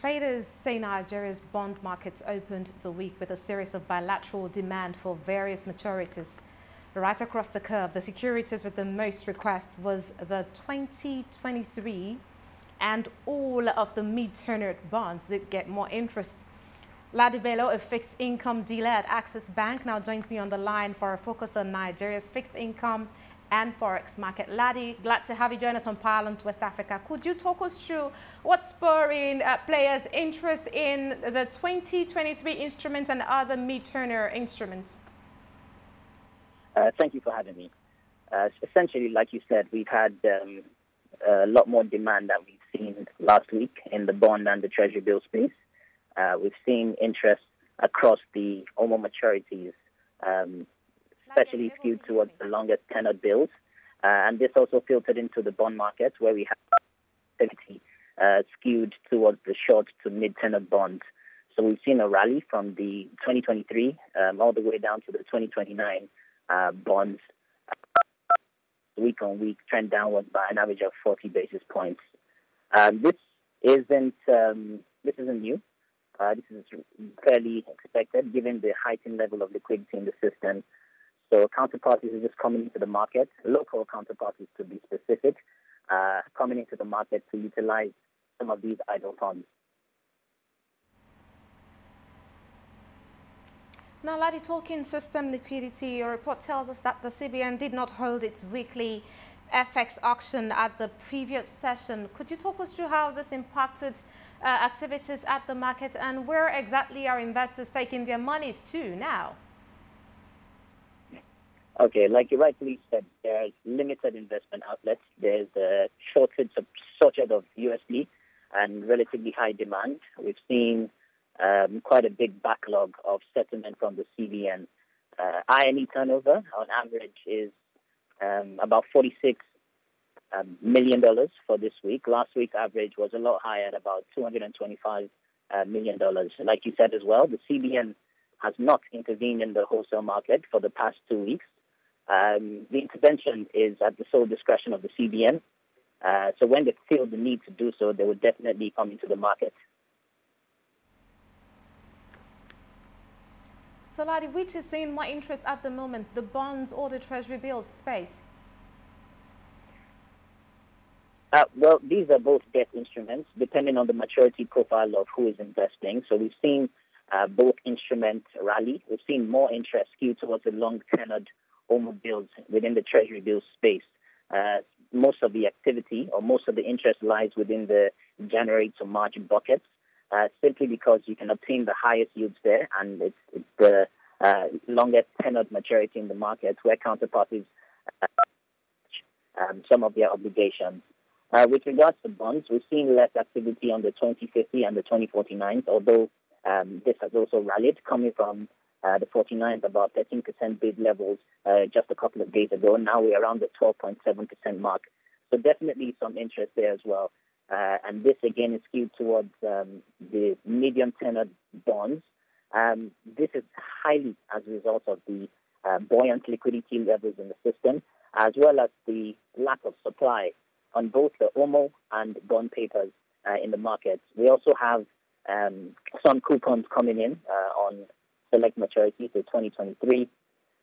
Traders say Nigeria's bond markets opened the week with a series of bilateral demand for various maturities. Right across the curve, the securities with the most requests was the 2023 and all of the mid-tenured bonds that get more interest. Ladi Belo, a fixed income dealer at Access Bank, now joins me on the line for a focus on Nigeria's fixed income and Forex market. Ladi, glad to have you join us on Power Lunch West Africa. Could you talk us through what's spurring uh, players' interest in the 2023 instruments and other mid-tenor instruments? Uh, thank you for having me. Uh, essentially, like you said, we've had um, a lot more demand than we've seen last week in the bond and the treasury bill space. Uh, we've seen interest across the OMO maturities um, especially skewed towards the longer tenor bills. Uh, and this also filtered into the bond market where we have activity uh, skewed towards the short to mid tenor bonds. So we've seen a rally from the 2023 um, all the way down to the 2029 uh, bonds week on week trend downwards by an average of 40 basis points. Um, this isn't um, this isn't new. Uh, this is fairly expected given the heightened level of liquidity in the system so counterparties are just coming into the market, local counterparties to be specific, uh, coming into the market to utilize some of these idle funds. Now, Ladi, talking system liquidity, your report tells us that the CBN did not hold its weekly FX auction at the previous session. Could you talk us through how this impacted uh, activities at the market and where exactly are investors taking their monies to now? Okay, like you rightly said, there's limited investment outlets. There's a shortage of, shortage of USD and relatively high demand. We've seen um, quite a big backlog of settlement from the CBN. Uh, I&E turnover on average is um, about 46 um, million dollars for this week. Last week average was a lot higher at about 225 uh, million dollars. Like you said as well, the CBN has not intervened in the wholesale market for the past two weeks. Um, the intervention is at the sole discretion of the CBN. Uh, so when they feel the need to do so, they will definitely come into the market. So, Ladi, which is seeing more interest at the moment, the bonds or the treasury bills space? Uh, well, these are both debt instruments, depending on the maturity profile of who is investing. So we've seen uh, both instruments rally. We've seen more interest skewed towards the long-tenured OMO bills within the Treasury bill space. Uh, most of the activity or most of the interest lies within the January to March buckets, uh, simply because you can obtain the highest yields there, and it's, it's the uh, longest tenured maturity in the market where counterparties uh, um, some of their obligations. Uh, with regards to bonds, we've seen less activity on the 2050 and the 2049, although um, this has also rallied, coming from uh, the 49 about 13% bid levels uh, just a couple of days ago. Now we're around the 12.7% mark. So definitely some interest there as well. Uh, and this again is skewed towards um, the medium tenor bonds. Um, this is highly as a result of the uh, buoyant liquidity levels in the system, as well as the lack of supply on both the OMO and bond papers uh, in the markets. We also have um, some coupons coming in uh, on select maturity to 2023,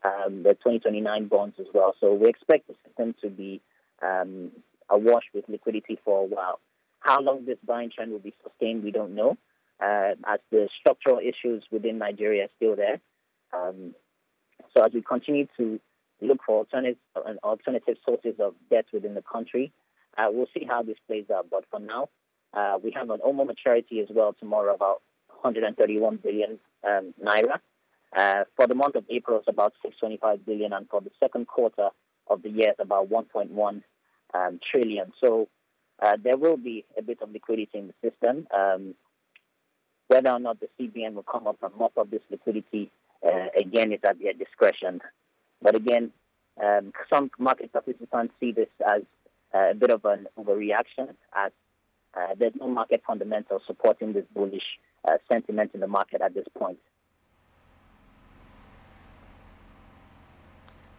um, the 2029 bonds as well. So we expect the system to be um, awash with liquidity for a while. How long this buying trend will be sustained, we don't know, uh, as the structural issues within Nigeria are still there. Um, so as we continue to look for alternative, alternative sources of debt within the country, uh, we'll see how this plays out. But for now, uh, we have an OMO maturity as well tomorrow about 131 billion um, naira. Uh, for the month of April, it's about 625 billion, and for the second quarter of the year, it's about 1.1 um, trillion. So uh, there will be a bit of liquidity in the system. Um, whether or not the CBN will come up and mop up this liquidity, uh, again, is at their discretion. But again, um, some market participants see this as a bit of an overreaction, as uh, there's no market fundamentals supporting this bullish uh, sentiment in the market at this point.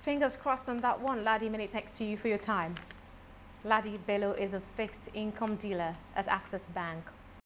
Fingers crossed on that one. Ladi, many thanks to you for your time. Ladi Belo is a fixed income dealer at Access Bank.